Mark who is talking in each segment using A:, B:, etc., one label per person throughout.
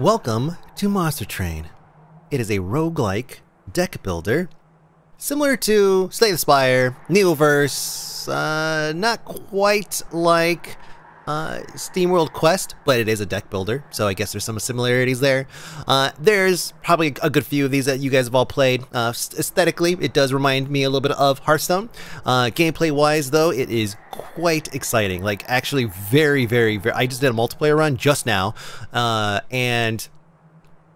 A: Welcome to Monster Train. It is a roguelike deck builder, similar to Slay the Spire, Neoverse, uh, not quite like uh, SteamWorld Quest, but it is a deck builder, so I guess there's some similarities there. Uh, there's probably a good few of these that you guys have all played. Uh, aesthetically, it does remind me a little bit of Hearthstone. Uh, Gameplay-wise, though, it is quite exciting. Like, actually very, very, very... I just did a multiplayer run just now, uh, and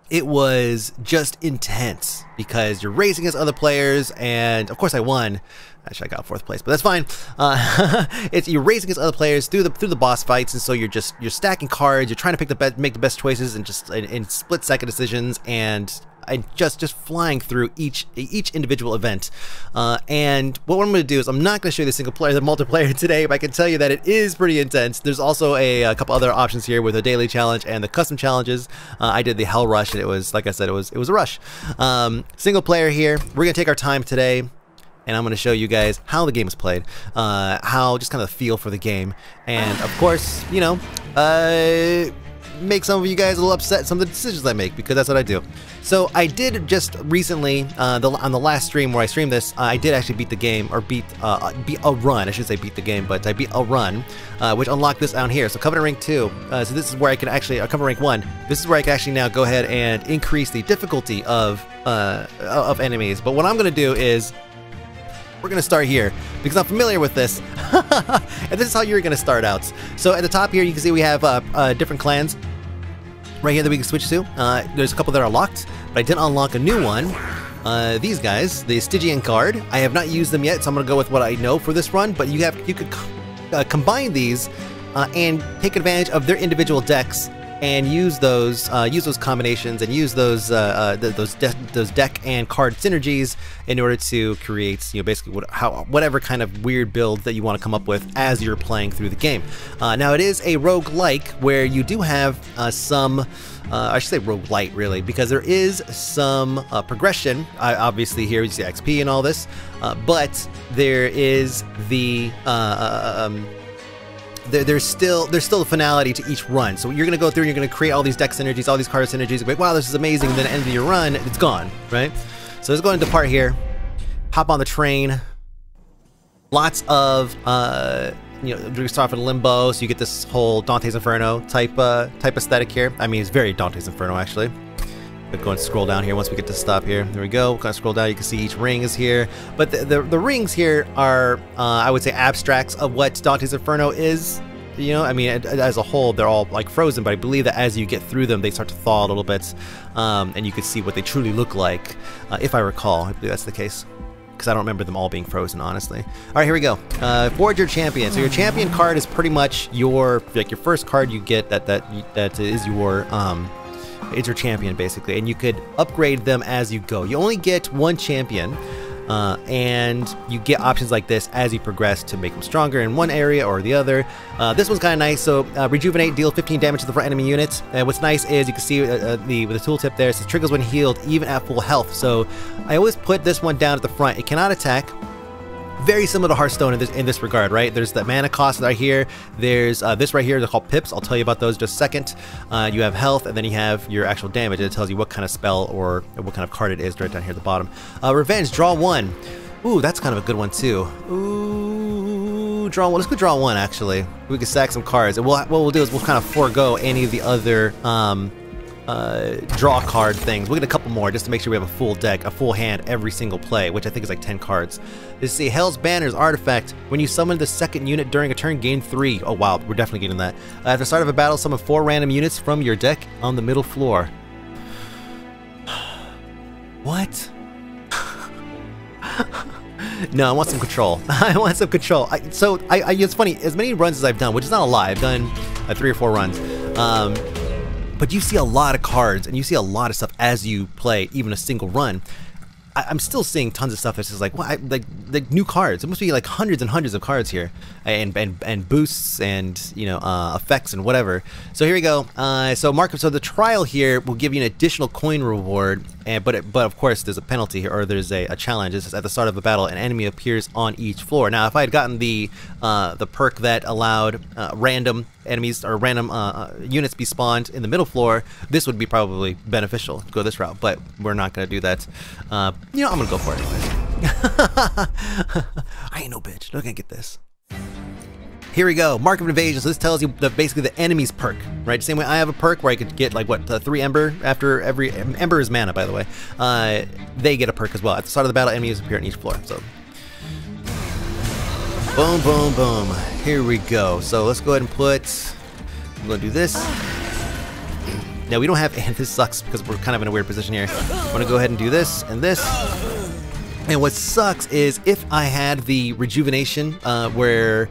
A: it was just intense because you're racing against other players, and of course I won. Actually, I got fourth place, but that's fine. Uh, it's you're racing against other players through the through the boss fights, and so you're just you're stacking cards. You're trying to pick the best, make the best choices, and just in, in split second decisions, and and just just flying through each each individual event. Uh, and what I'm going to do is I'm not going to show you the single player, the multiplayer today, but I can tell you that it is pretty intense. There's also a, a couple other options here with a daily challenge and the custom challenges. Uh, I did the Hell Rush, and it was like I said, it was it was a rush. Um, single player here. We're going to take our time today and I'm going to show you guys how the game is played, uh, how just kind of the feel for the game, and of course, you know, uh, make some of you guys a little upset some of the decisions I make because that's what I do. So I did just recently uh, the, on the last stream where I streamed this, uh, I did actually beat the game or beat uh, beat a run. I should say beat the game, but I beat a run, uh, which unlocked this down here. So Covenant Rank 2. Uh, so this is where I can actually uh, Covenant Rank 1. This is where I can actually now go ahead and increase the difficulty of of enemies. But what I'm going to do is we're to start here because I'm familiar with this. and this is how you're to start out. So at the top here, you can see we have uh, uh, different clans right here that we can switch to. Uh, there's a couple that are locked, but I did unlock a new one. Uh, these guys, the Stygian Guard. I have not used them yet, so I'm to go with what I know for this run, but you have you could uh, combine these uh, and take advantage of their individual decks and use those uh, use those combinations and use those uh, uh, those de those deck and card synergies in order to create you know basically what, how, whatever kind of weird build that you want to come up with as you're playing through the game. Uh, now it is a rogue like where you do have uh, some uh, I should say rogue light really because there is some uh, progression uh, obviously here you see XP and all this uh, but there is the um, there, there's still there's still a finality to each run. So you're gonna go through and you're gonna create all these deck synergies, all these card synergies. Like, wow, this is amazing. And then at the end of your run, it's gone, right? So let's go into part here. Hop on the train. Lots of uh, you know, we start off in Limbo, so you get this whole Dante's Inferno type uh, type aesthetic here. I mean, it's very Dante's Inferno actually. But go and scroll down here once we get to stop here. There we go. Kind of scroll down, you can see each ring is here. But the, the, the rings here are, uh, I would say, abstracts of what Dante's Inferno is. You know, I mean, as a whole, they're all like frozen, but I believe that as you get through them, they start to thaw a little bit, um, and you can see what they truly look like, uh, if I recall. I believe that's the case because I don't remember them all being frozen, honestly. All right, here we go. Uh, forge your champion. So your champion card is pretty much your like your first card you get that that that is your um, it's your champion basically, and you could upgrade them as you go. You only get one champion. Uh, and you get options like this as you progress to make them stronger in one area or the other. Uh, this one's kind of nice. So uh, rejuvenate, deal 15 damage to the front enemy units. And what's nice is you can see uh, uh, the with the tooltip there. It says triggers when healed, even at full health. So I always put this one down at the front. It cannot attack, very similar to Hearthstone in this in this regard, right? There's the mana cost right here. There's uh, this right here. They're called pips. I'll tell you about those just a second. Uh, you have health, and then you have your actual damage. It tells you what kind of spell or what kind of card it is right down here at the bottom. Uh, revenge, draw one. Ooh, that's kind of a good one too. Ooh, draw one. Let's go draw one actually. We can stack some cards, and we'll, what we'll do is we'll kind of forego any of the other. Um, uh, draw card things. We'll get a couple more just to make sure we have a full deck, a full hand every single play, which I think is like 10 cards. This is a Hell's Banner's artifact. When you summon the second unit during a turn, gain 3. Oh wow, we're definitely getting that. Uh, at the start of a battle, summon 4 random units from your deck on the middle floor. what? no, I want some control. I want some control. I, so, I, I, it's funny, as many runs as I've done, which is not a lie, I've done uh, three or four runs. Um, but you see a lot of cards and you see a lot of stuff as you play even a single run. I, am still seeing tons of stuff that's just like, well, I, like, like new cards. It must be like hundreds and hundreds of cards here, and and, and boosts and you know uh, effects and whatever. So here we go. Uh, so Mark, so the trial here will give you an additional coin reward And but it, but of course there's a penalty here, or there's a, a challenge. It's at the start of a battle, an enemy appears on each floor. Now, if I had gotten the uh, the perk that allowed uh, random enemies or random uh, uh units be spawned in the middle floor, this would be probably beneficial to go this route. But we're not going to do that. Uh, you know, I'm to go for it. I ain't no bitch. Look, gonna get this. Here we go, Mark of Invasion. So this tells you the, basically the enemy's perk, right? Same way I have a perk where I could get like what uh, three Ember after every Ember is mana, by the way. Uh, they get a perk as well. At the start of the battle, enemies appear on each floor. So boom, boom, boom. Here we go. So let's go ahead and put. I'm gonna do this. Now we don't have, and this sucks because we're kind of in a weird position here. I'm gonna go ahead and do this and this. And what sucks is if I had the rejuvenation uh, where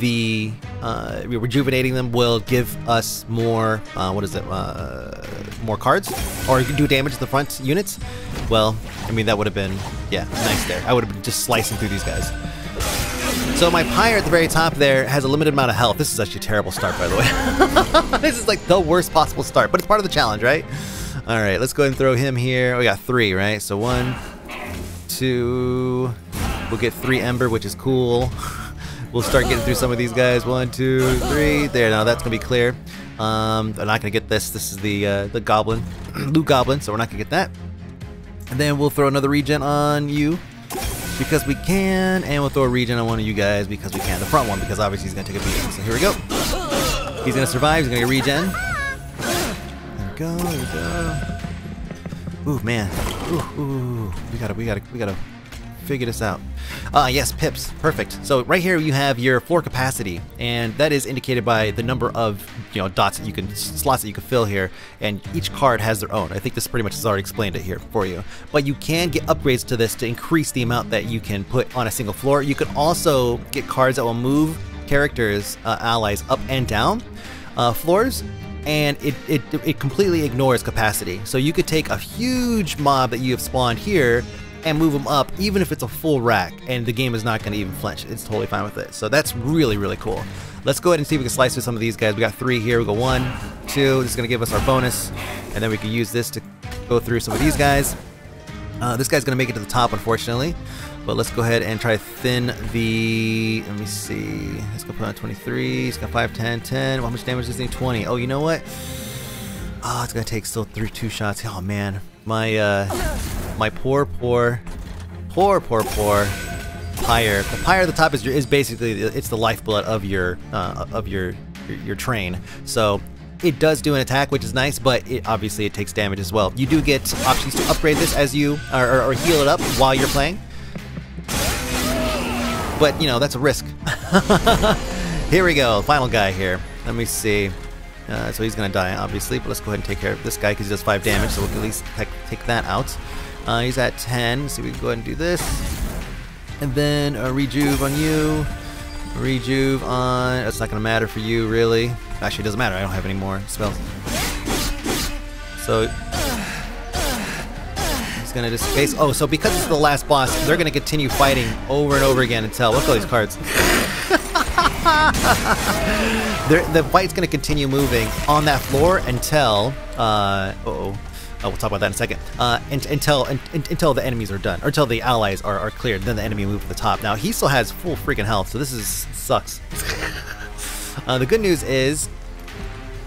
A: the uh, rejuvenating them will give us more, uh, what is it, uh, more cards? Or you can do damage to the front units? Well, I mean, that would have been, yeah, nice there. I would have been just slicing through these guys. So my pyre at the very top there has a limited amount of health. This is actually a terrible start, by the way. this is like the worst possible start, but it's part of the challenge, right? All right, let's go ahead and throw him here. We got three, right? So one, two, we'll get three ember, which is cool. We'll start getting through some of these guys. One, two, three. There, now that's gonna be clear. Um, I'm not gonna get this. This is the uh, the goblin, loot goblin, so we're not gonna get that. And then we'll throw another regen on you because we can, and we'll throw a regen on one of you guys because we can. The front one because obviously he's gonna take a beating. So here we go. He's gonna survive. He's gonna get regen. There we go. There we go. Ooh man. Ooh, ooh. We gotta. We gotta. We gotta figure this out. Uh, yes, pips. Perfect. So right here you have your floor capacity, and that is indicated by the number of you know dots that you can slots that you can fill here, and each card has their own. I think this pretty much has already explained it here for you. But you can get upgrades to this to increase the amount that you can put on a single floor. You can also get cards that will move characters, uh, allies up and down uh, floors and it, it, it completely ignores capacity. So you could take a huge mob that you have spawned here and move them up, even if it's a full rack, and the game is not going to even flinch. It's totally fine with it. So that's really, really cool. Let's go ahead and see if we can slice through some of these guys. We got three here. We go one, two. This is going to give us our bonus, and then we can use this to go through some of these guys. Uh, this guy's going to make it to the top, unfortunately. But let's go ahead and try thin the... Let me see. Let's go put on 23. He's got 5, 10, 10. How much damage is he need? 20. Oh, you know what? Oh, it's to take still three, two shots. Oh, man. My, uh my poor, poor, poor, poor, poor pyre. The pyre at the top is your, is basically it's the lifeblood of your uh, of your, your, your train. So it does do an attack, which is nice, but it, obviously it takes damage as well. You do get options to upgrade this as you or, or, or heal it up while you're playing. But you know that's a risk. here we go, final guy here. Let me see. Uh, so he's gonna die, obviously, but let's go ahead and take care of this guy because he does 5 damage, so we can at least take that out. Uh, he's at 10, so we can go ahead and do this. And then a rejuve on you. Rejuve on... That's not going to matter for you, really. Actually, it doesn't matter. I don't have any more spells. So... To just face... Oh, so because it's the last boss, they're to continue fighting over and over again until... Look at all these cards. the fight's to continue moving on that floor until... Uh, uh oh uh, we'll talk about that in a second. Uh, until until the enemies are done, or until the allies are, are cleared, then the enemy move to the top. Now he still has full freaking health, so this is sucks. uh, the good news is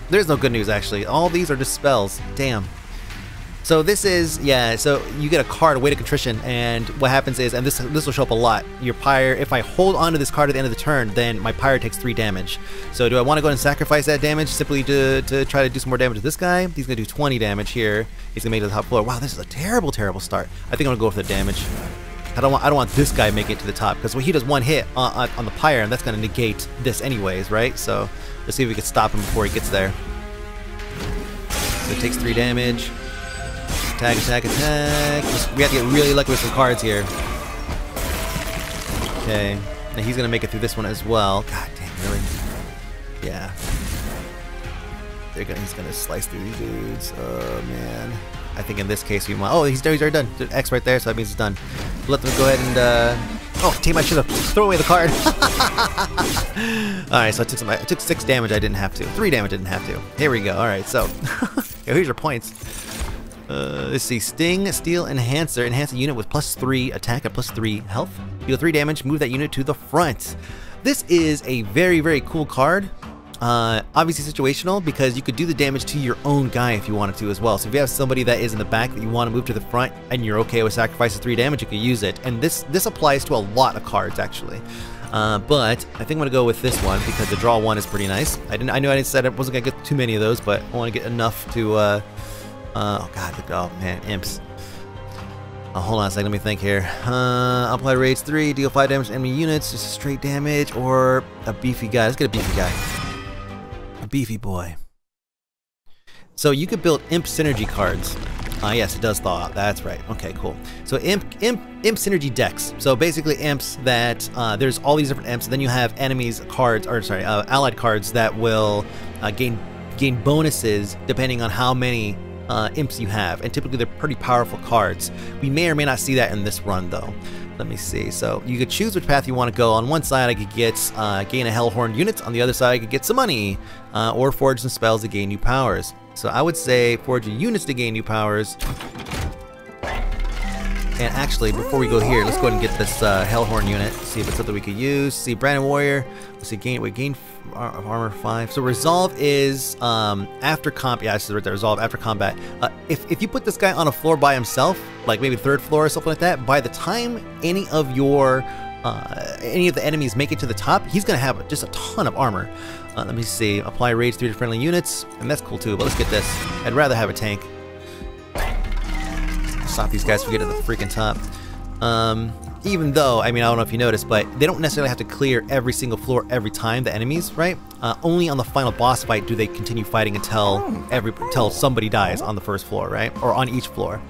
A: there's no good news actually. All these are just spells. Damn. So this is, yeah, so you get a card, Weight of Contrition, and what happens is, and this this will show up a lot, your Pyre, if I hold onto this card at the end of the turn, then my Pyre takes 3 damage. So do I want to go and sacrifice that damage simply to, to try to do some more damage to this guy? He's to do 20 damage here. He's to make it to the top floor. Wow, this is a terrible, terrible start. I think I'm to go for the damage. I don't want I don't want this guy making it to the top because when he does one hit on, on, on the pyre and that's to negate this anyways, right? So let's see if we can stop him before he gets there. So it takes three damage. Attack, attack, attack. We have to get really lucky with some cards here. Okay. Now he's gonna make it through this one as well. God damn, really? Yeah. They're gonna, he's gonna slice through these dudes. Oh man. I think in this case we might. Oh, he's, he's already done. X right there, so that means it's done. Let them go ahead and. Uh, oh, team! I should have thrown away the card. All right, so I took some. I took six damage. I didn't have to. Three damage. I didn't have to. Here we go. All right, so here's your points. Uh, let's see, Sting, Steel, Enhancer. Enhance a unit with plus 3 attack and plus 3 health. Deal 3 damage, move that unit to the front. This is a very, very cool card. Uh, obviously situational because you could do the damage to your own guy if you wanted to as well. So if you have somebody that is in the back that you want to move to the front and you're okay with sacrificing 3 damage, you can use it. And this, this applies to a lot of cards actually. Uh, but I think I'm gonna go with this one because the draw one is pretty nice. I didn't. I knew I didn't wasn't gonna get too many of those, but I want to get enough to. Uh, uh, oh god, look, oh man, imps. Hold on a second, let me think here. Uh, apply rage 3, deal 5 damage to enemy units, just straight damage, or a beefy guy. Let's get a beefy guy. A beefy boy. So you could build imp synergy cards. Ah, uh, yes, it does thaw out. That's right. Okay, cool. So imp, imp, imp synergy decks. So basically, imps that uh, there's all these different imps. Then you have enemies cards, or sorry, uh, allied cards that will uh, gain gain bonuses depending on how many uh, imps you have, and typically they're pretty powerful cards. We may or may not see that in this run though. Let me see. So you could choose which path you want to go. On one side, I could get uh, gain a Hellhorn unit. On the other side, I could get some money, uh, or forge some spells to gain new powers. So I would say forge units to gain new powers. And actually, before we go here, let's go ahead and get this uh, Hellhorn unit. See if it's something we could use. See, Brandon Warrior. Let's see, gain, we gain armor 5. So Resolve is um, after comp. Yeah, this is right there. Resolve after combat. Uh, if, if you put this guy on a floor by himself, like maybe third floor or something like that, by the time any of your uh, any of the enemies make it to the top, he's going to have just a ton of armor. Uh, let me see. Apply rage 3 to friendly units. And that's cool too, but let's get this. I'd rather have a tank. Stop these guys from getting to the freaking top. Um, even though, I mean, I don't know if you noticed, but they don't necessarily have to clear every single floor every time, the enemies, right? Uh, only on the final boss fight do they continue fighting until every until somebody dies on the first floor, right? Or on each floor.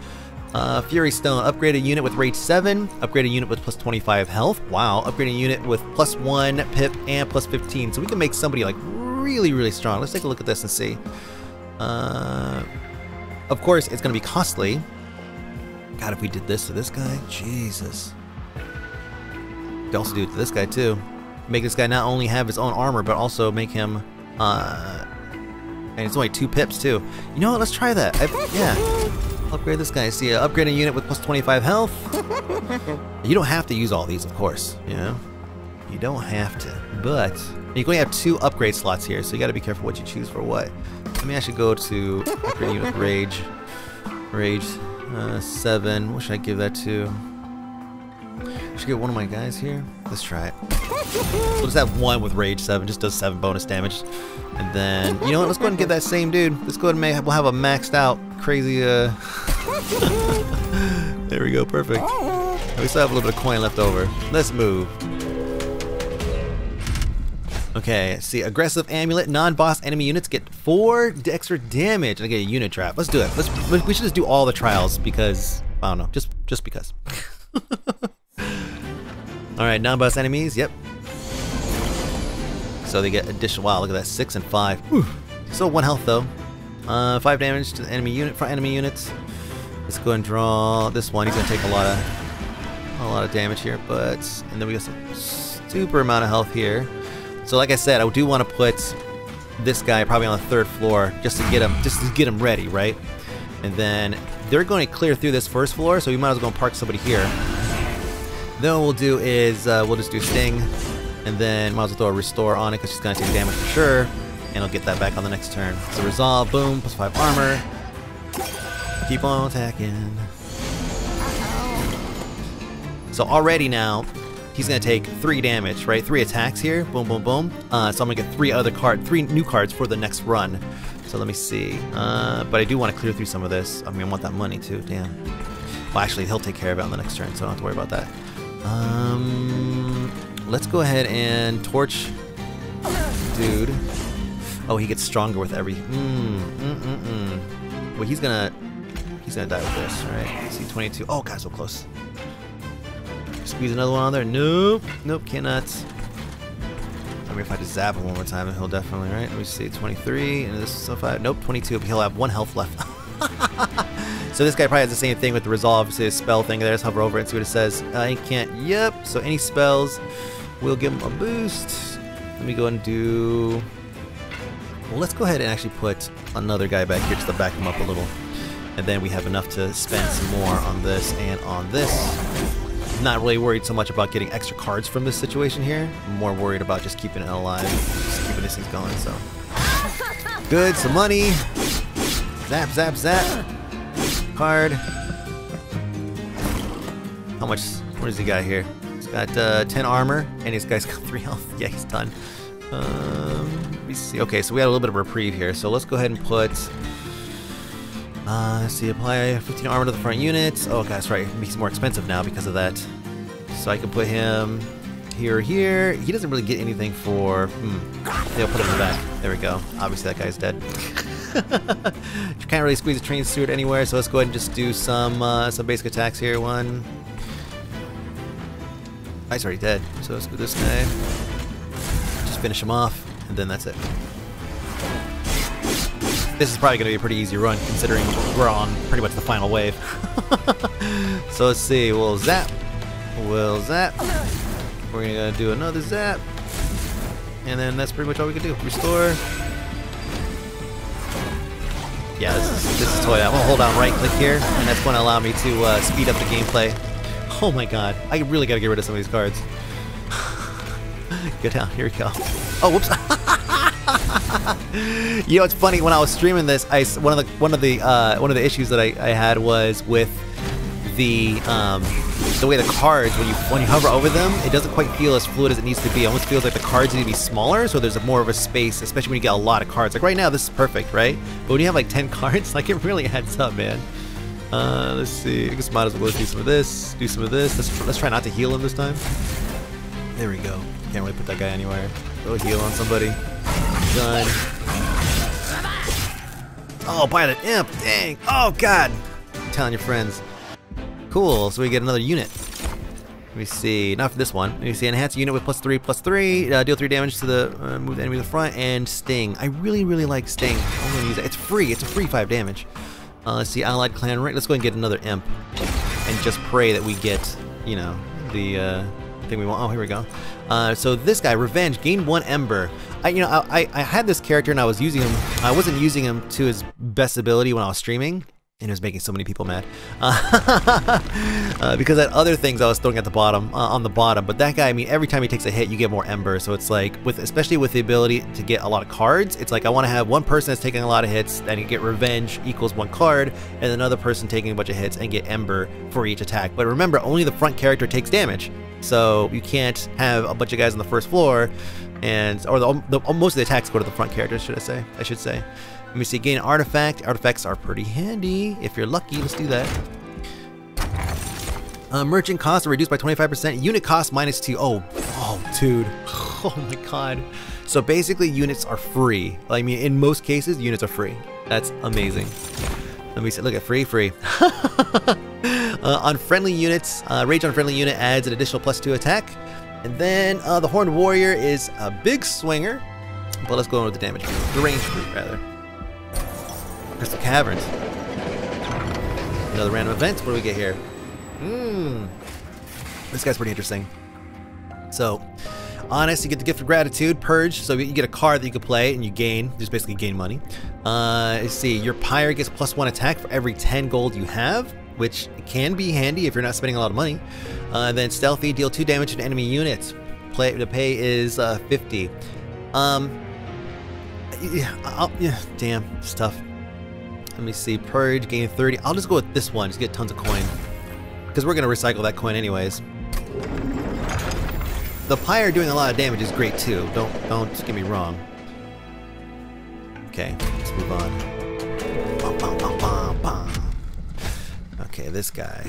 A: Uh, Fury Stone, upgrade a unit with Rage 7, upgrade a unit with plus 25 health. Wow, upgrade a unit with plus 1 pip and plus 15. So we can make somebody like really, really strong. Let's take a look at this and see. Uh, of course, it's going to be costly. God, if we did this to this guy, Jesus. We also do it to this guy too. Make this guy not only have his own armor, but also make him, uh, and it's only two pips too. You know what? Let's try that. I, yeah. Upgrade this guy. See, uh, upgrade a unit with plus 25 health. you don't have to use all these, of course. You know, you don't have to. But you only have two upgrade slots here, so you got to be careful what you choose for what. Let me actually go to upgrade unit with rage. Rage uh, seven. What should I give that to? I should get one of my guys here. Let's try it. We'll just have one with rage seven. Just does seven bonus damage. And then, you know what? Let's go ahead and get that same dude. Let's go ahead and make, we'll have a maxed out crazy, uh... there we go, perfect. We still have a little bit of coin left over. Let's move. Okay, see, aggressive amulet, non-boss enemy units get four extra damage. And I get a unit trap. Let's do it. Let's. We should just do all the trials because I don't know, just just because. all right, non-boss enemies. Yep. So they get additional. Wow, look at that, six and five. Whew. Still one health though. Uh, five damage to the enemy unit for enemy units. Let's go and draw this one. He's gonna take a lot of a lot of damage here, but and then we got some super amount of health here. So like I said, I do want to put this guy probably on the third floor just to get him just to get him ready, right? And then they're going to clear through this first floor, so we might as well park somebody here. Then what we'll do is uh, we'll just do Sting, and then might as well throw a Restore on it because she's going to take damage for sure, and I'll get that back on the next turn. So Resolve, boom, plus 5 armor. Keep on attacking. So already now, he's to take three damage, right? Three attacks here. Boom, boom, boom. Uh, so I'm to get three other card, three new cards for the next run. So let me see. Uh, but I do want to clear through some of this. I mean, I want that money too. Damn. Well, actually, he'll take care of it on the next turn, so I don't have to worry about that. Um, let's go ahead and torch dude. Oh, he gets stronger with every. Mm, mm, mm, mm. Well, he's gonna. He's gonna die with this, right? See, 22. Oh, God, so close. Squeeze another one on there. Nope. Nope, cannot. I mean, if I just zap him one more time, he'll definitely, right? Let me see, 23, and this is 5. Nope, 22, he'll have one health left. so this guy probably has the same thing with the resolve. His spell thing there. Let's hover over and see what it says. I can't. Yep. So any spells will give him a boost. Let me go and do. Well, let's go ahead and actually put another guy back here just to back him up a little. And then we have enough to spend some more on this and on this. Not really worried so much about getting extra cards from this situation here. I'm more worried about just keeping it alive, just keeping this thing going, so. Good, some money. Zap, zap, zap. Card. How much, what does he got here? He's got uh, 10 armor, and he's got 3 health. Yeah, he's done. Um, let me see. Okay, so we got a little bit of reprieve here. So let's go ahead and put. Uh, let's see, apply 15 armor to the front units. Oh, God, that's right. He's more expensive now because of that. So I can put him here or here. He doesn't really get anything for. Hmm. They'll put him in the back. There we go. Obviously, that guy's dead. you can't really squeeze a train steward anywhere, so let's go ahead and just do some uh, some basic attacks here. One. Oh, he's already dead, so let's do this guy Just finish him off, and then that's it. This is probably going to be a pretty easy run, considering we're on pretty much the final wave. so let's see, we'll zap, we'll zap, we're going to do another zap, and then that's pretty much all we can do. Restore. Yeah, this is, this is totally, I'm going to hold down right click here, and that's going to allow me to uh, speed up the gameplay. Oh my god, I really got to get rid of some of these cards. Get down. Here we go. Oh, whoops. you know, it's funny. When I was streaming this, I one of the one of the uh, one of the issues that I, I had was with the um, the way the cards when you when you hover over them, it doesn't quite feel as fluid as it needs to be. It almost feels like the cards need to be smaller, so there's more of a space, especially when you get a lot of cards. Like right now, this is perfect, right? But when you have like 10 cards, like it really adds up, man. Uh, let's see. I guess might as well do some of this, do some of this. Let's let's try not to heal him this time. There we go. Can't really put that guy anywhere. Go heal on somebody. Done. Oh, by the imp! Dang! Oh, God! I'm telling your friends. Cool, so we get another unit. Let me see, not for this one. Let me see, enhance unit with plus three, plus three, uh, deal three damage to the uh, move the enemy to the front, and sting. I really, really like sting. I'm gonna use it. It's free. It's a free five damage. Uh, let's see, allied clan rank. Let's go and get another imp, and just pray that we get, you know, the uh, thing we want. Oh, here we go. Uh, so this guy, Revenge, gain one Ember. I, you know, I, I had this character and I was using him. I wasn't using him to his best ability when I was streaming, and it was making so many people mad uh, uh, because had other things I was throwing at the bottom, uh, on the bottom. But that guy, I mean, every time he takes a hit, you get more Ember. So it's like, with especially with the ability to get a lot of cards, it's like I want to have one person that's taking a lot of hits and get Revenge equals one card, and another person taking a bunch of hits and get Ember for each attack. But remember, only the front character takes damage. So you can't have a bunch of guys on the first floor, and or the, the, most of the attacks go to the front characters. Should I say? I should say. Let me see. Gain artifact. Artifacts are pretty handy if you're lucky. Let's do that. Uh, merchant costs are reduced by 25%. Unit cost minus two. Oh, oh, dude. Oh my god. So basically, units are free. I mean, in most cases, units are free. That's amazing. Let me see. Look at free, free. Uh, on friendly units, uh, Rage on friendly unit adds an additional plus 2 attack. And then uh, the Horned Warrior is a big swinger. But let's go on with the damage. group. The range group, rather. Crystal Caverns. Another random event. What do we get here? Hmm. This guy's pretty interesting. So, Honest, you get the Gift of Gratitude, Purge, so you get a card that you can play and you gain, just basically gain money. Uh, let's see, your Pyre gets plus one attack for every 10 gold you have which can be handy if you're not spending a lot of money. Uh, then Stealthy, deal 2 damage to enemy units. Play, the pay is uh, 50. Um, yeah, I'll, yeah, damn, it's tough. Let me see, Purge, gain 30. I'll just go with this one, just get tons of coin. Because we're going to recycle that coin anyways. The Pyre doing a lot of damage is great too, don't, don't get me wrong. Okay, let's move on. Okay, this guy.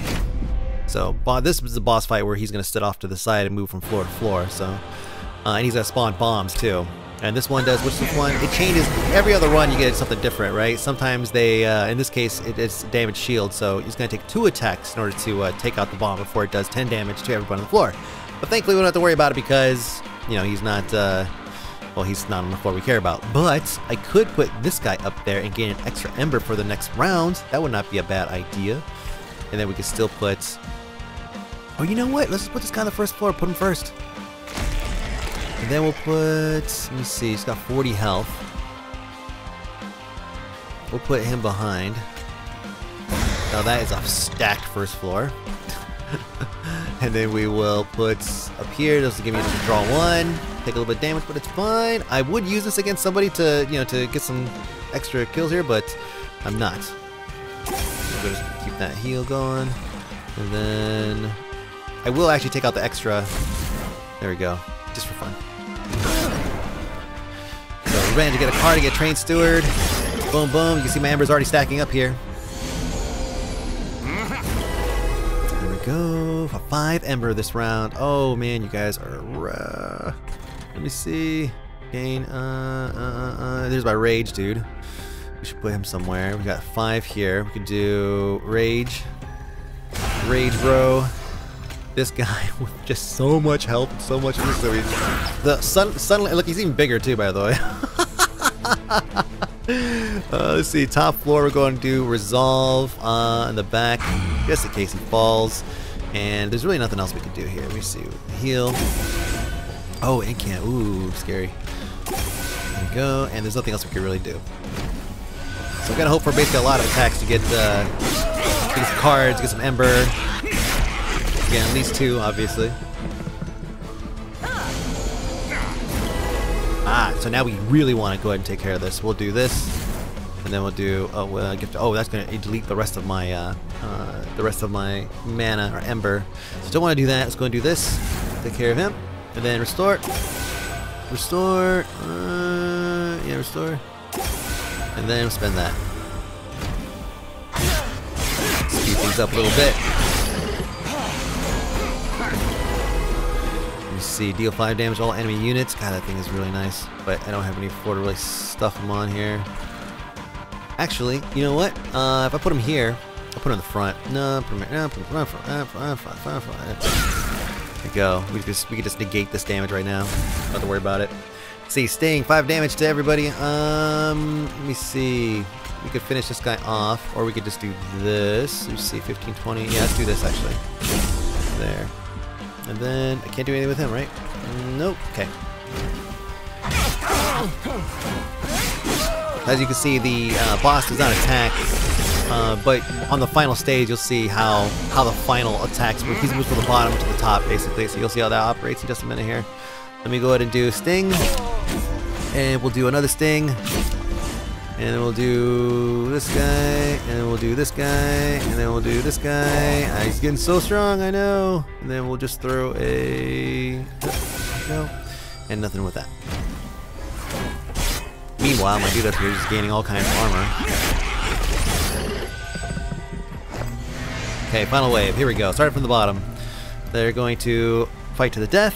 A: So this is the boss fight where he's going to sit off to the side and move from floor to floor. So, uh, and he's going to spawn bombs too. And this one does, which this one, it changes, every other run you get something different, right? Sometimes they, uh, in this case, it, it's damage shield, so he's going to take two attacks in order to uh, take out the bomb before it does 10 damage to everyone on the floor. But thankfully we don't have to worry about it because, you know, he's not, uh, well, he's not on the floor we care about. But I could put this guy up there and gain an extra ember for the next round. That would not be a bad idea. And then we can still put... Oh, you know what? Let's just put this guy on the first floor. Put him first. And then we'll put... Let me see. He's got 40 health. We'll put him behind. Now that is a stacked first floor. and then we will put up here, this will give me a draw one, take a little bit of damage, but it's fine. I would use this against somebody to, you know, to get some extra kills here, but I'm not. That heal going. And then I will actually take out the extra. There we go. Just for fun. So we're ready to get a card to get trained steward. Boom, boom. You can see my embers already stacking up here. There we go. Five ember this round. Oh man, you guys are. Uh, let me see. Gain. Uh, uh, uh, uh. There's my rage, dude. We should put him somewhere. We got five here. We could do rage. Rage bro. This guy with just so much health, so much The sun suddenly look he's even bigger too by the way. uh, let's see, top floor we're going to do resolve uh, in the back, just in case he falls. And there's really nothing else we can do here. Let me see. Heal. Oh, it can't. Ooh, scary. There we go. And there's nothing else we can really do. I'm gonna hope for basically a lot of attacks to get, uh, get some cards, get some ember. Again, at least two, obviously. Ah, so now we really want to go ahead and take care of this. We'll do this, and then we'll do. Oh, well, gift. Oh, that's gonna delete the rest of my uh, uh, the rest of my mana or ember. So don't want to do that. Let's go and do this. Take care of him, and then restore. Restore. Uh, yeah, restore. And then spend that. Speed things up a little bit. You see, deal 5 damage all enemy units. God, that thing is really nice. But I don't have any four to really stuff them on here. Actually, you know what? Uh, if I put him here, I'll put him in the front. No, put him here. No, put him in front. Uh, front, front, front, front. There we go. We just we can just negate this damage right now. Have to worry about it. See, staying five damage to everybody. Um, let me see. We could finish this guy off, or we could just do this. Let me see, 15, 20. Yeah, let's do this actually. There. And then I can't do anything with him, right? Nope. Okay. As you can see, the uh, boss does not attack, uh, but on the final stage, you'll see how how the final attacks move. He's moved from the bottom to the top, basically. So you'll see how that operates in just a minute here. Let me go ahead and do Sting, and we'll do another Sting, and then we'll do this guy, and then we'll do this guy, and then we'll do this guy. Ah, he's getting so strong, I know. And then we'll just throw a... No. And nothing with that. Meanwhile, my dude up here is gaining all kinds of armor. Okay, final wave. Here we go. Starting from the bottom. They're going to fight to the death.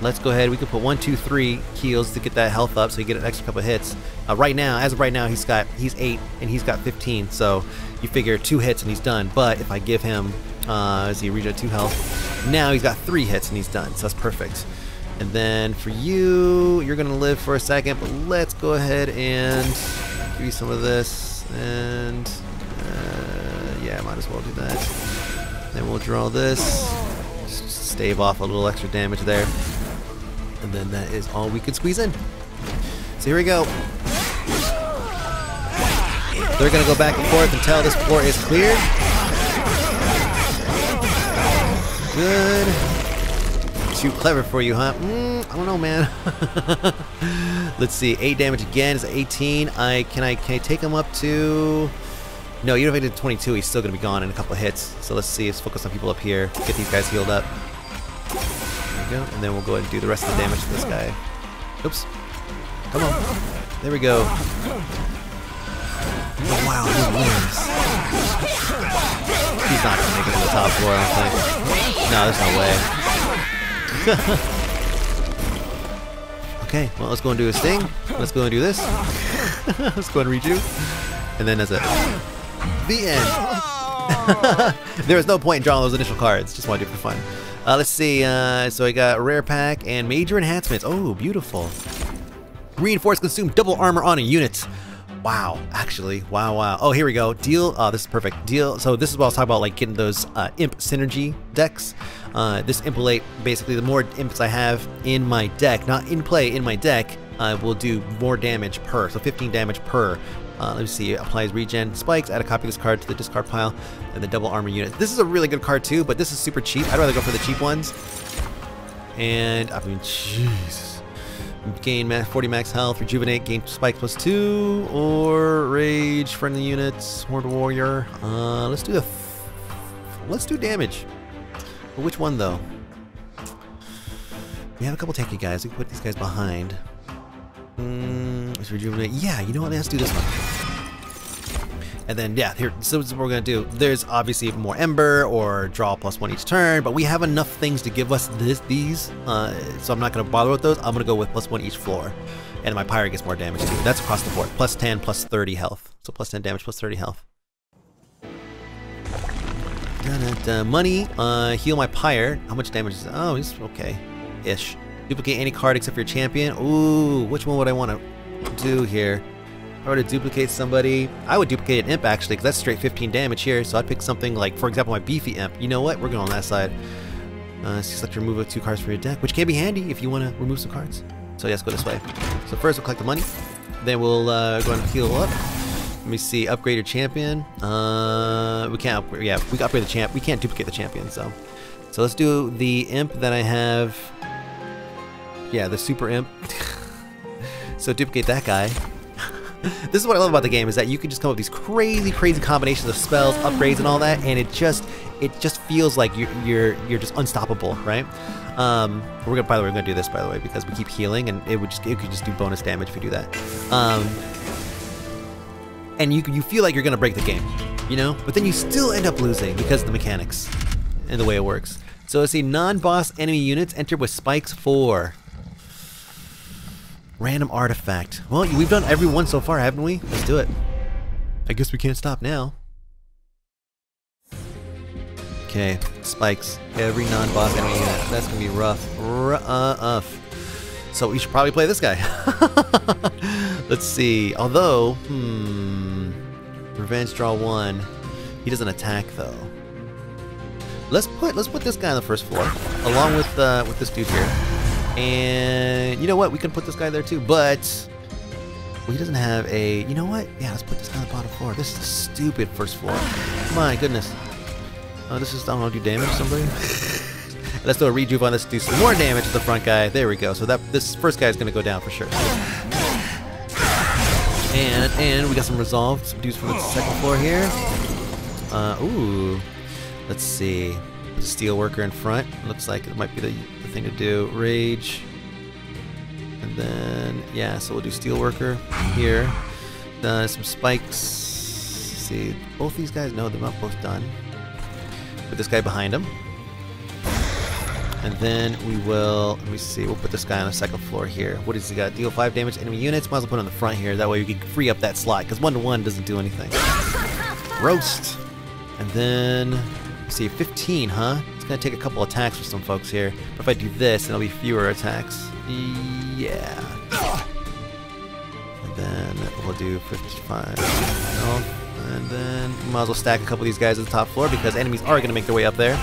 A: Let's go ahead. We can put one, two, three heals to get that health up, so you get an extra couple hits. Uh, right now, as of right now, he's got he's eight and he's got 15. So you figure two hits and he's done. But if I give him, uh, as he regen two health, now he's got three hits and he's done. So that's perfect. And then for you, you're gonna live for a second, but let's go ahead and give you some of this. And uh, yeah, might as well do that. Then we'll draw this. Stave off a little extra damage there. And then that is all we could squeeze in. So here we go. They're going to go back and forth until this floor is cleared. Good. Too clever for you, huh? Mm, I don't know, man. Let's see. 8 damage again is 18. I Can I can I take him up to... No, even if I did 22, he's still going to be gone in a couple hits. So let's see. Let's focus on people up here. Get these guys healed up go. And then we'll go ahead and do the rest of the damage to this guy. Oops. Come on. There we go. Oh, wow, he wins. He's not going to make it to the top floor, I don't think. No, there's no way. okay, well, let's go and do his thing. Let's go and do this. let's go and redo. And then as a... The end. there was no point in drawing those initial cards. Just want to do it for fun. Uh, let's see. Uh, so I got rare pack and major enhancements. Oh, beautiful. Reinforce consume double armor on a unit. Wow, actually, wow, wow. Oh, here we go. Deal, oh, this is perfect. Deal, so this is what I was talking about, like getting those uh, imp synergy decks. Uh, this impulate, basically, the more imps I have in my deck, not in play, in my deck, uh, will do more damage per, so 15 damage per. Uh, let me see, applies regen spikes, add a copy of this card to the discard pile, and the double armor unit. This is a really good card too, but this is super cheap. I'd rather go for the cheap ones. And, I mean, Jesus. Gain 40 max health, rejuvenate, gain spike plus 2, or rage, friendly units, horde warrior. Uh, let's do the... let's do damage. But which one though? We have a couple tanky guys. We can put these guys behind. Mm, let's rejuvenate. Yeah, you know what? Let's do this one. And then, yeah, here, so this is what we're going to do. There's obviously more Ember or draw plus one each turn, but we have enough things to give us this, these, uh, so I'm not going to bother with those. I'm going to go with plus one each floor. And my Pyre gets more damage too. That's across the board. Plus 10, plus 30 health. So plus 10 damage, plus 30 health. Da -da -da. Money, uh, heal my Pyre. How much damage is? Oh, he's okay. Ish. Duplicate any card except for your champion. Ooh, which one would I want to do here? I were to duplicate somebody, I would duplicate an imp actually, because that's straight 15 damage here. So I'd pick something like, for example, my beefy imp. You know what? We're going on that side. Uh, select remove two cards from your deck, which can be handy if you want to remove some cards. So let's go this way. So first we'll collect the money, then we'll uh, go and heal up. Let me see, upgrade your champion. Uh, we can't upgrade, yeah, we can upgrade the champ. We can't duplicate the champion, so. So let's do the imp that I have. Yeah, the super imp. so duplicate that guy. this is what I love about the game is that you can just come up with these crazy, crazy combinations of spells, upgrades, and all that, and it just it just feels like you're you're you're just unstoppable, right? Um, we're gonna by the way we're gonna do this by the way because we keep healing and it would just it could just do bonus damage if we do that. Um, and you you feel like you're gonna break the game, you know, but then you still end up losing because of the mechanics and the way it works. So let's see, non-boss enemy units enter with spikes four. Random artifact. Well, we've done every one so far, haven't we? Let's do it. I guess we can't stop now. Okay, spikes. Every non-boss enemy. That's gonna be rough. Rough. So we should probably play this guy. Let's see. Although, hmm, revenge draw one. He doesn't attack though. Let's put let's put this guy on the first floor, along with uh, with this dude here. And you know what? We can put this guy there too, but well, he doesn't have a. You know what? Yeah, let's put this on the bottom floor. This is a stupid first floor. My goodness. Oh, this is I don't know. Do damage somebody? let's do a rejuve on this. To do some more damage to the front guy. There we go. So that this first guy is gonna go down for sure. And and we got some resolved some dudes from the second floor here. Uh, ooh. Let's see. Steel worker in front. Looks like it might be the, the thing to do. Rage. And then, yeah, so we'll do Steelworker here. Uh, some spikes. See, both these guys? No, they're not both done. Put this guy behind him. And then we will, let me see, we'll put this guy on the second floor here. What does he got? Deal 5 damage enemy units. Might as well put on the front here. That way we can free up that slot, because 1 to 1 doesn't do anything. Roast. And then see, 15, huh? Gonna take a couple attacks for some folks here. But if I do this, then it'll be fewer attacks. Yeah. And then we'll do 55 health. And then might as well stack a couple of these guys at the top floor because enemies are gonna make their way up there.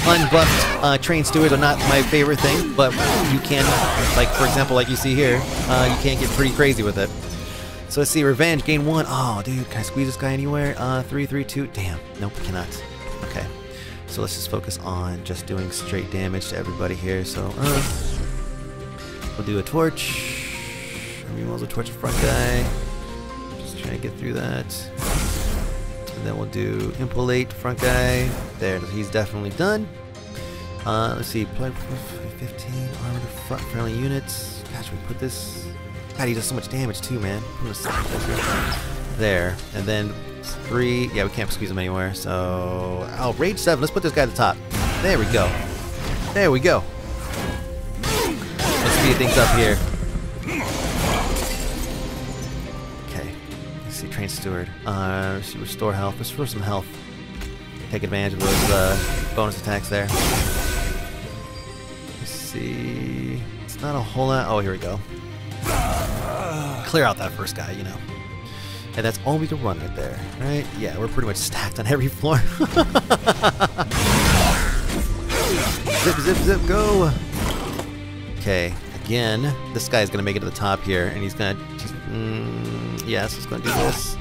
A: Unbuffed uh, train stewards are not my favorite thing, but you can, like for example, like you see here, uh, you can get pretty crazy with it. So let's see, revenge, gain one. Oh, dude, can I squeeze this guy anywhere? Uh, three, three, two. Damn, nope, cannot. Okay, so let's just focus on just doing straight damage to everybody here. So, uh, we'll do a torch. I mean, we'll do a torch front guy. Just trying to get through that. And then we'll do impolate front guy. There, he's definitely done. Uh, let's see, 15 armor to front friendly units. Gosh, we put this God, he does so much damage too, man. There, and then three. Yeah, we can't squeeze him anywhere. So, oh, rage seven. Let's put this guy at the top. There we go. There we go. Let's speed things up here. Okay. Let's see, train steward. Uh, let's see, restore health. Let's restore some health. Take advantage of those uh, bonus attacks there. Let's see. It's not a whole lot. Oh, here we go clear out that first guy, you know. And that's all we can run right there, right? Yeah, we're pretty much stacked on every floor. zip, zip, zip, go! Okay, again. This guy's gonna make it to the top here, and he's gonna. He's, mm, yes, he's gonna do this.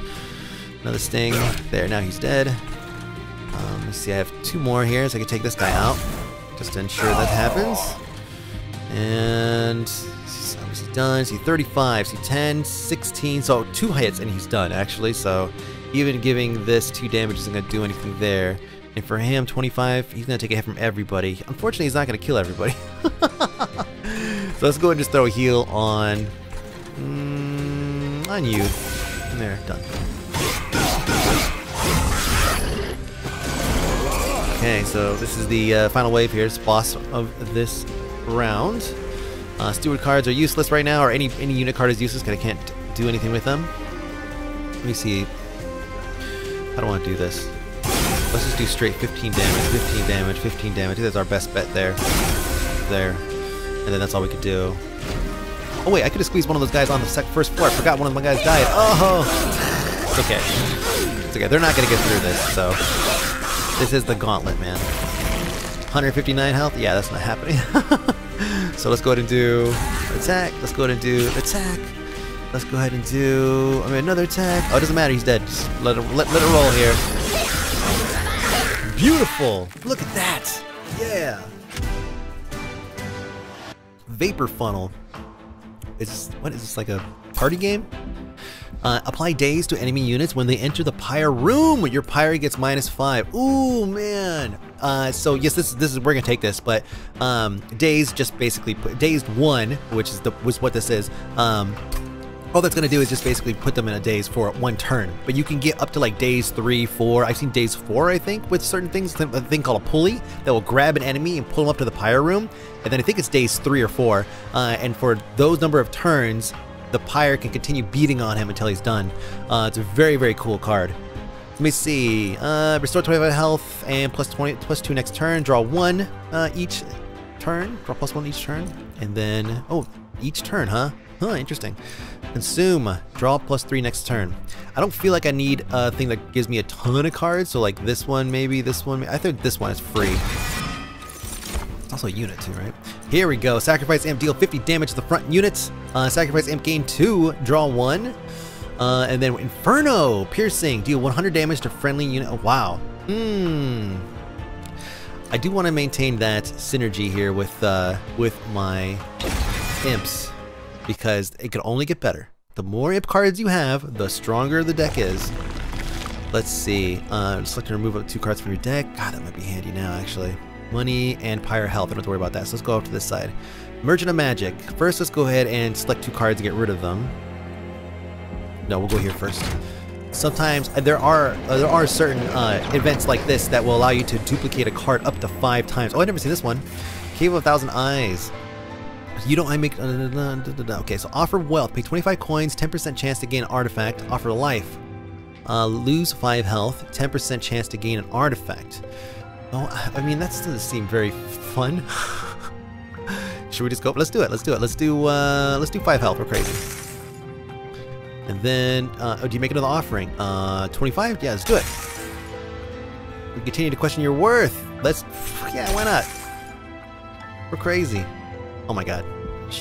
A: Another sting. There, now he's dead. Um, let me see, I have two more here, so I can take this guy out, just to ensure that happens. And done. See 35, see 10, 16. So two hits, and he's done actually. So even giving this two damage isn't gonna do anything there. And for him, 25, he's gonna take a hit from everybody. Unfortunately, he's not gonna kill everybody. so let's go and just throw a heal on, mm, on you. There, done. Okay, so this is the uh, final wave here. It's boss of this round. Uh, steward cards are useless right now, or any any unit card is useless because I can't do anything with them. Let me see. I don't want to do this. Let's just do straight 15 damage, 15 damage, 15 damage. That's our best bet there. There. And then that's all we could do. Oh wait, I could have squeezed one of those guys on the first floor. I forgot one of my guys died. Oh! It's okay. It's okay. They're not going to get through this, so... This is the gauntlet, man. 159 health? Yeah, that's not happening. so let's go ahead and do attack. Let's go ahead and do attack. Let's go ahead and do I mean another attack. Oh, it doesn't matter. He's dead. Just let it let, let it roll here. Beautiful. Look at that. Yeah. Vapor funnel. Is what is this like a party game? Uh, apply daze to enemy units when they enter the pyre room. Your pyre gets minus five. Ooh, man. Uh, so yes, this, this is we're gonna take this, but um, daze just basically put, dazed one, which is the was what this is. Um, all that's to do is just basically put them in a daze for one turn. But you can get up to like daze three, four. I've seen daze four, I think, with certain things. A thing called a pulley that will grab an enemy and pull them up to the pyre room. And then I think it's daze three or four. Uh, and for those number of turns, the pyre can continue beating on him until he's done. Uh, it's a very, very cool card. Let me see. Uh, restore 25 health and plus 20, plus two next turn. Draw one uh, each turn. Draw plus one each turn. And then, oh, each turn, huh? Huh, interesting. Consume. Draw plus three next turn. I don't feel like I need a thing that gives me a ton of cards, so like this one, maybe this one. I think this one is free. It's also a unit too, right? Here we go. Sacrifice Imp, deal 50 damage to the front units. Uh, Sacrifice Imp, gain two, draw one. Uh, and then Inferno, piercing, deal 100 damage to friendly unit. Oh, wow. Hmm. I do want to maintain that synergy here with uh, with my imps because it can only get better. The more imp cards you have, the stronger the deck is. Let's see. Uh, select to remove up two cards from your deck. God, that might be handy now, actually. Money and Pyre Health. I don't have to worry about that. So let's go up to this side. Merchant of Magic. First, let's go ahead and select two cards to get rid of them. No, we'll go here first. Sometimes uh, there are uh, there are certain uh, events like this that will allow you to duplicate a card up to five times. Oh, I never seen this one. Cave of a Thousand Eyes. You don't I make uh, okay. So offer wealth, pay 25 coins, 10% chance to gain an artifact. Offer life, uh, lose five health, 10% chance to gain an artifact. Oh, I mean that doesn't seem very fun. Should we just go? Let's do it. Let's do it. Let's do uh, let's do five health. We're crazy. And then, uh, oh, do you make another offering? Uh, 25? Yeah, let's do it. We continue to question your worth. Let's, yeah, why not? We're crazy. Oh my god.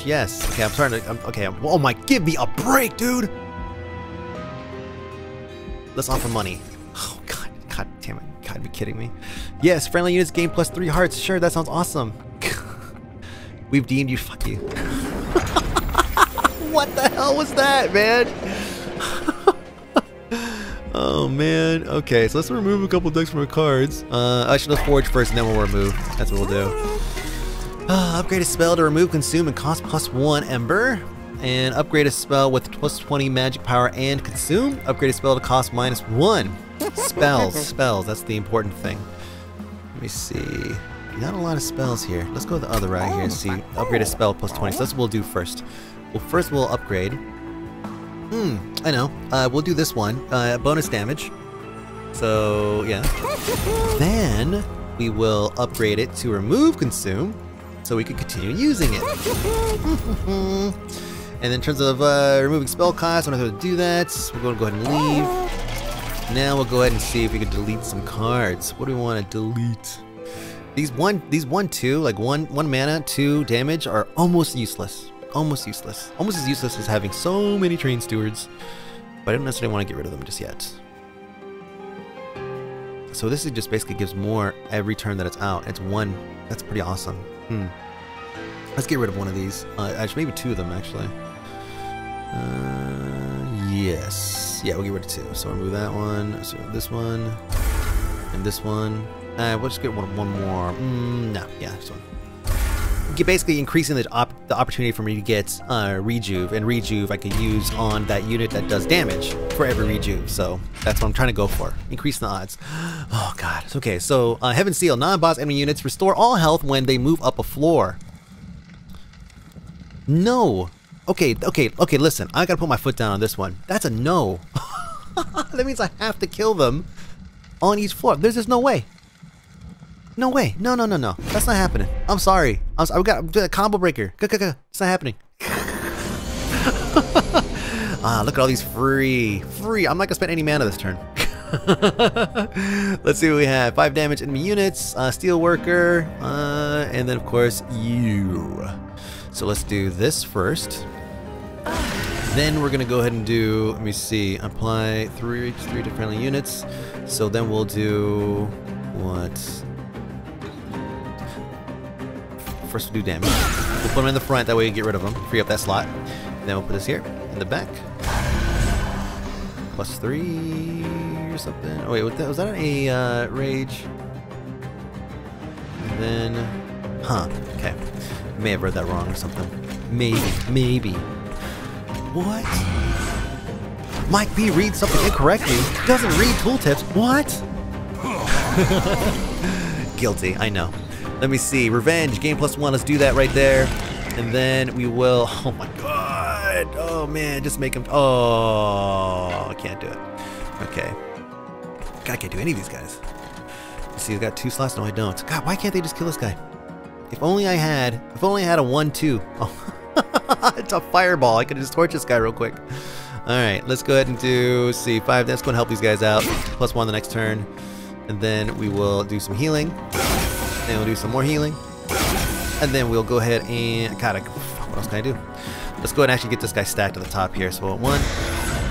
A: Yes. Okay, I'm starting to. I'm, okay. I'm, oh my. Give me a break, dude. Let's offer money. Oh god. God damn it. God, be kidding me. Yes. Friendly units gain plus three hearts. Sure. That sounds awesome. We've deemed you. Fuck you. what the hell was that, man? Oh man. Okay. So let's remove a couple decks from our cards. Uh, actually, let's forge first, and then we'll remove. That's what we'll do. Uh, upgrade a spell to remove, consume, and cost plus one ember. And upgrade a spell with plus 20 magic power and consume. Upgrade a spell to cost minus one. Spells, spells, that's the important thing. Let me see. Not a lot of spells here. Let's go the other route here and see. Upgrade a spell plus 20. So that's what we'll do first. Well, first we'll upgrade. Hmm, I know. Uh, we'll do this one. Uh, bonus damage. So, yeah. Then we will upgrade it to remove consume so we could continue using it. and in terms of uh, removing spell costs, I'm not going to do that. We're going to go ahead and leave. Now we'll go ahead and see if we can delete some cards. What do we want to delete? These one, these one, two, like one, one mana, two damage are almost useless. Almost useless. Almost as useless as having so many train stewards. But I don't necessarily want to get rid of them just yet. So this is just basically gives more every turn that it's out. It's one. That's pretty awesome. Hmm. Let's get rid of one of these. Uh, actually, maybe two of them, actually. Uh, yes. Yeah, we'll get rid of two. So remove that one. So this one. And this one. Uh, we'll just get one, one more. Mm, no, yeah, this one. Basically increasing the, op the opportunity for me to get uh, rejuve, and rejuve I can use on that unit that does damage for every rejuve. So that's what I'm trying to go for. Increase the odds. Oh god. Okay, so uh, Heaven Seal, non-boss enemy units restore all health when they move up a floor. No. Okay, okay, okay, listen. I gotta put my foot down on this one. That's a no. that means I have to kill them on each floor. There's just no way. No way. No, no, no, no. That's not happening. I'm sorry. I'm sorry. We got a combo breaker. Go, go, go. It's not happening. ah, look at all these free. Free. I'm not going to spend any mana this turn. Let's see what we have. Five damage enemy units, uh, steel worker, uh, and then of course you. So let's do this first. Then we're gonna go ahead and do. Let me see. Apply three three different units. So then we'll do what? First we'll do damage. We'll put them in the front, that way we get rid of them. Free up that slot. Then we'll put this here, in the back. Plus three or something. Oh wait, was that a uh, rage? And then, huh, okay. May have read that wrong or something. Maybe, maybe. What? Mike B reads something incorrectly. Doesn't read tooltips. What? Guilty, I know. Let me see. Revenge, game plus one. Let's do that right there. And then we will. Oh my god. Oh man, just make him. Oh, I can't do it. Okay. God, I can't do any of these guys. You see, I've got two slots. No, I don't. God, why can't they just kill this guy? If only I had. If only I had a one-two. Oh. it's a fireball. I could just torch this guy real quick. Alright, let's go ahead and do, see, five. That's going to help these guys out. Plus one the next turn. And then we will do some healing. Then we'll do some more healing. And then we'll go ahead and... God, I, what else can I do? Let's go ahead and actually get this guy stacked to the top here. So one.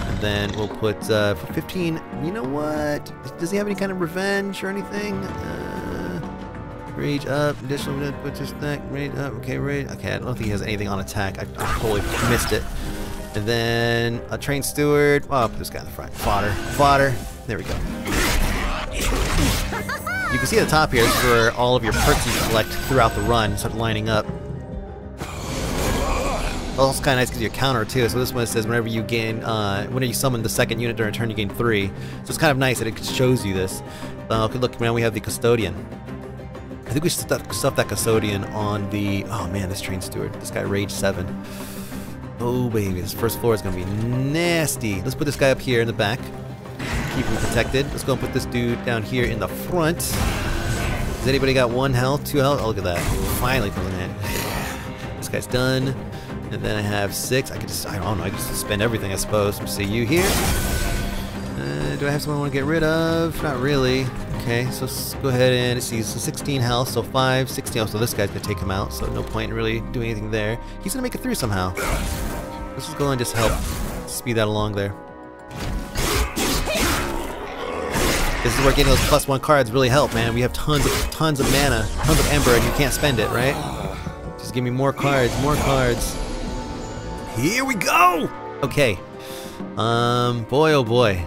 A: And then we'll put uh, for 15. You know what? Does he have any kind of revenge or anything? Uh, rage up. Additional put this stack. Rage up. Okay, rage. Okay, I don't think he has anything on attack. I, I totally missed it. And then a train steward. Oh, put this guy in the front. Fodder. Fodder. There we go. You can see at the top here is where all of your perks you collect throughout the run start lining up. Also kind of nice because you counter too. So this one says whenever you gain, uh, whenever you summon the second unit during a turn, you gain three. So it's kind of nice that it shows you this. Uh, okay, look, now we have the custodian. I think we should stuff, that custodian on the. Oh man, this train steward. This guy rage seven. Oh baby, this first floor is gonna be nasty. Let's put this guy up here in the back keep him protected. Let's go and put this dude down here in the front. Has anybody got one health, two health? Oh, look at that. Finally coming in. This guy's done. And then I have six. I could just, I don't know, I could just spend everything, I suppose. See you here. Uh, do I have someone I want to get rid of? Not really. Okay, so let's go ahead and see. So 16 health, so 5, 16. Oh, so this guy's going to take him out, so no point in really doing anything there. He's going to make it through somehow. Let's just go and just help speed that along there. This is where getting those plus one cards really help, man. We have tons of tons of mana, tons of ember, and you can't spend it, right? Just give me more cards, more cards. Here we go! Okay. Um, boy oh boy.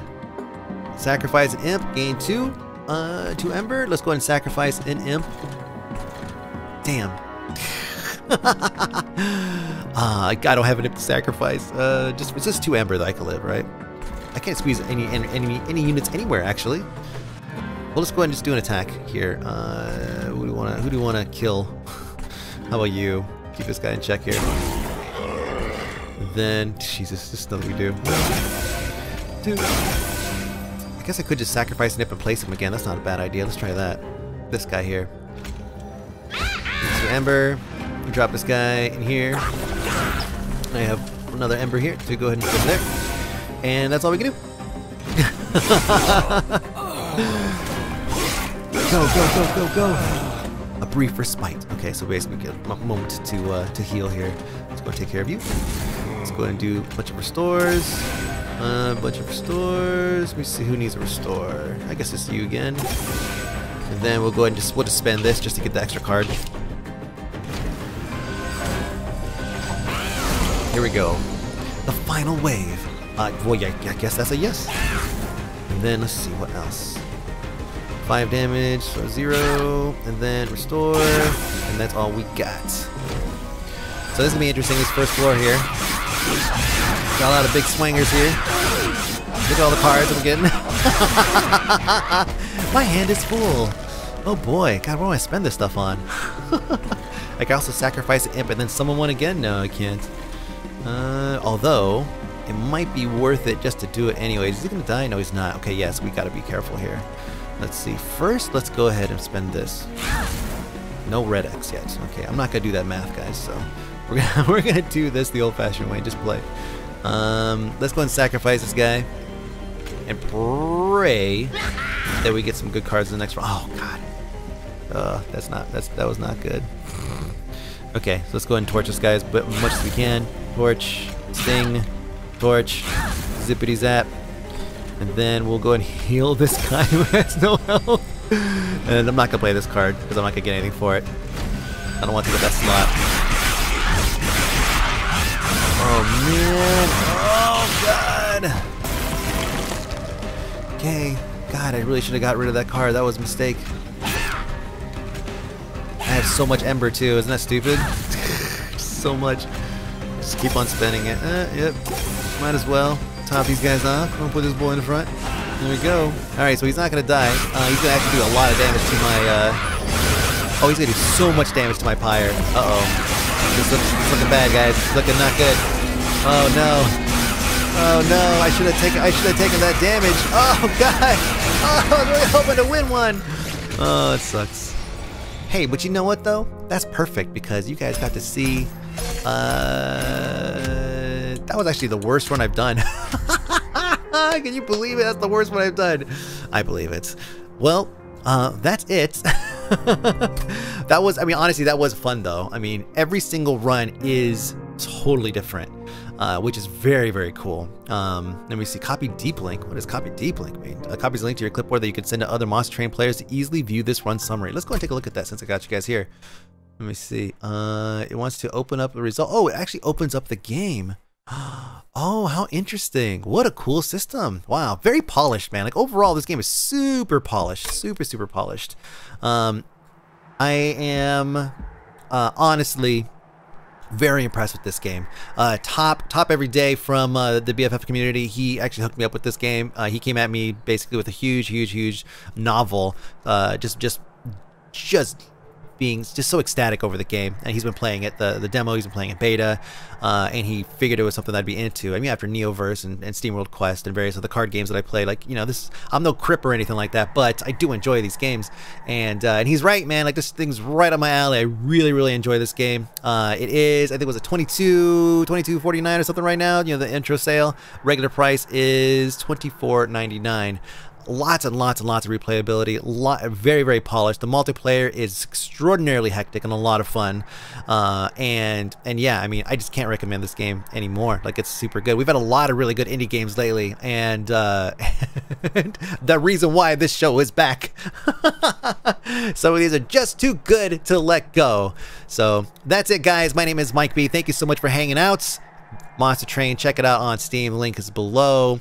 A: Sacrifice an imp, gain two. Uh, two ember. Let's go ahead and sacrifice an imp. Damn. ah, I don't have an imp to sacrifice. Uh, just it's just two ember that I can live, right? I can't squeeze any any any units anywhere actually. Well, let's go ahead and just do an attack here. Uh, who do want to who do to kill? How about you? Keep this guy in check here. Then, Jesus, this is nothing we do. Dude. I guess I could just sacrifice Nip and place him again. That's not a bad idea. Let's try that. This guy here. So Ember. Drop this guy in here. I have another Ember here, so go ahead and put him there. And that's all we can do. Go, go, go, go, go! A brief respite. Okay, so basically get a moment to uh, to heal here. Let's go take care of you. Let's go ahead and do a bunch of restores. A uh, bunch of restores. Let me see who needs a restore. I guess it's you again. And then we'll go ahead and just we'll just spend this just to get the extra card. Here we go. The final wave. Uh, well, yeah, I guess that's a yes. And then let's see what else. Five damage, so zero, and then restore, and that's all we got. So this is gonna be interesting. This first floor here. Got a lot of big swingers here. Look at all the cards I'm getting. My hand is full. Oh boy, God, what do I spend this stuff on? I can also sacrifice an imp and then summon one again? No, I can't. Uh, although, it might be worth it just to do it anyways. Is he gonna die? No, he's not. Okay, yes, we gotta be careful here. Let's see. First, let's go ahead and spend this. No red X yet. Okay, I'm not gonna do that math, guys, so we're gonna, we're gonna do this the old-fashioned way, just play. Um, let's go and sacrifice this guy. And pray that we get some good cards in the next round. Oh, God. Uh, that's not, that's, that was not good. Okay, so let's go ahead and torch this guy as much as we can. Torch, sting, torch, zippity zap. And then we'll go and heal this guy who has no health. And I'm not to play this card because I'm not to get anything for it. I don't want to get that slot. Oh man. Oh god. Okay. God, I really should have got rid of that card. That was a mistake. I have so much Ember too. Isn't that stupid? so much. Just keep on spending it. Uh, yep. Might as well top these guys off. I'm gonna put this boy in the front. There we go. Alright, so he's not gonna die. Uh, he's gonna actually do a lot of damage to my, uh... Oh, he's gonna do so much damage to my pyre. Uh-oh. This looks, this looking bad, guys. It's looking not good. Oh, no. Oh, no. I should have taken, I should have taken that damage. Oh, God. Oh, I was really hoping to win one. Oh, it sucks. Hey, but you know what, though? That's perfect, because you guys got to see, uh... That was actually the worst one I've done. Can you believe it? That's the worst one I've done. I believe it. Well, uh, that's it. that was, I mean, honestly, that was fun though. I mean, every single run is totally different, uh, which is very, very cool. Um, let me see, copy deep link. What does copy deep link mean? A copy's a link to your clipboard that you can send to other Monster Train players to easily view this run summary. Let's go and take a look at that since I got you guys here. Let me see. Uh, it wants to open up the result. Oh, it actually opens up the game. Oh, how interesting. What a cool system. Wow, very polished, man. Like overall, this game is super polished, super, super polished. Um, I am uh, honestly very impressed with this game. Uh, top top every day from uh, the BFF community. He actually hooked me up with this game. Uh, he came at me basically with a huge, huge, huge novel. Uh, just just just being just so ecstatic over the game, and he's been playing it, the, the demo, he's been playing in beta, uh, and he figured it was something I'd be into. I mean, after Neoverse and, and SteamWorld Quest and various other card games that I play, like, you know, this, I'm no Kripp or anything like that, but I do enjoy these games, and uh, and he's right, man, like, this thing's right on my alley. I really, really enjoy this game. Uh, it is, I think it was a 22, 22.49 or something right now, you know, the intro sale. Regular price is 24.99 lots and lots and lots of replayability, lot, very, very polished. The multiplayer is extraordinarily hectic and a lot of fun. Uh, and and yeah, I mean, I just can't recommend this game anymore. Like, it's super good. We've had a lot of really good indie games lately, and, uh, the reason why this show is back. Some of these are just too good to let go. So that's it, guys. My name is Mike B. Thank you so much for hanging out. Monster Train, check it out on Steam. Link is below